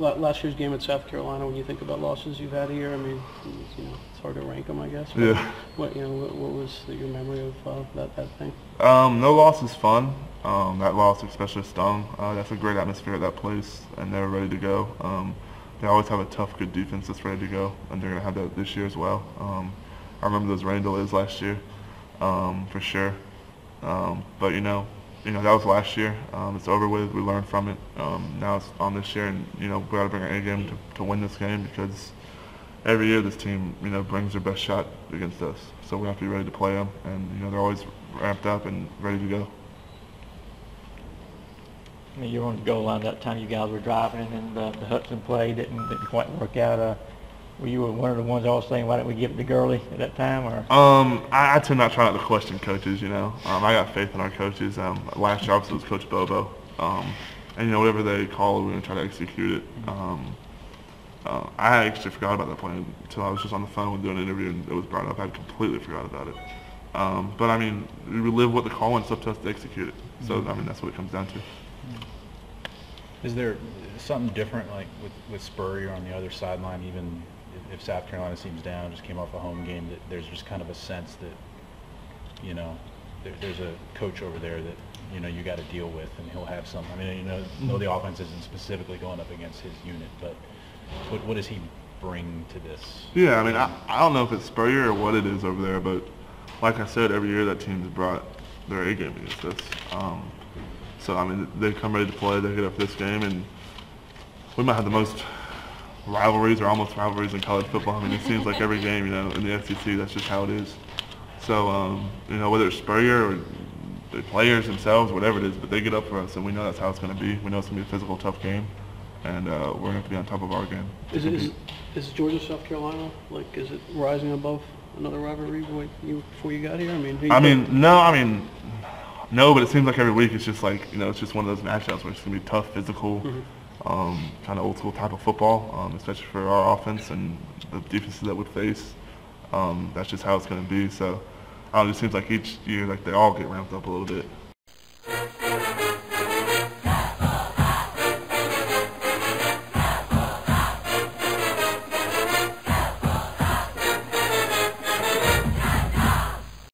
la- last year's game at South Carolina, when you think about losses you've had here, I mean, you know, it's hard to rank them, I guess. but Yeah. What, you know, what, what was your memory of uh, that, that thing? Um, no loss is fun. Um, that loss especially stung. Uh, that's a great atmosphere at that place, and they're ready to go. Um, they always have a tough, good defense that's ready to go, and they're going to have that this year as well. Um, I remember those rain delays last year, um, for sure. Um, but you know, you know that was last year. Um, it's over with. We learned from it. Um, now it's on this year, and you know we got to bring our A game to, to win this game because every year this team, you know, brings their best shot against us. So we have to be ready to play them, and you know they're always ramped up and ready to go. I mean, you were on the goal line that time you guys were driving, and then the, the Hutson play didn't, didn't quite work out. Uh, were you one of the ones always saying, why didn't we give it to Gurley at that time, or? Um, I, I tend not try not to question coaches. You know, um, I got faith in our coaches. Um, last year obviously it was Coach Bobo, um, and you know whatever they call, we're gonna try to execute it. Um, uh, I actually forgot about that plan until I was just on the phone doing an interview and it was brought up. I completely forgot about it. Um, but I mean, we live what the call and it's up to us to execute it. So I mean, that's what it comes down to. Is there something different, like with, with Spurrier on the other sideline, even if South Carolina seems down, just came off a home game, that there's just kind of a sense that, you know, there, there's a coach over there that, you know, you got to deal with, and he'll have some, I mean, you know, know the offense isn't specifically going up against his unit, but what, what does he bring to this? Yeah, I mean, I, I don't know if it's Spurrier or what it is over there, but like I said, every year that team's brought their A game against us. Um, so, I mean, they come ready to play, they get up this game, and we might have the most rivalries or almost rivalries in college football. I mean, it seems like every game, you know, in the SEC, that's just how it is. So, um, you know, whether it's Spurrier or the players themselves, whatever it is, but they get up for us, and we know that's how it's going to be. We know it's going to be a physical, tough game, and uh, we're going to have to be on top of our game. Is, it, is, is Georgia, South Carolina, like, is it rising above another rivalry boy, you, before you got here? I mean, I think- mean, no, I mean, no, but it seems like every week it's just like, you know, it's just one of those matchups where it's going to be tough, physical, um, kind of old school type of football, um, especially for our offense and the defenses that we face. Um, that's just how it's going to be. So, I it seems like each year, like they all get ramped up a little bit.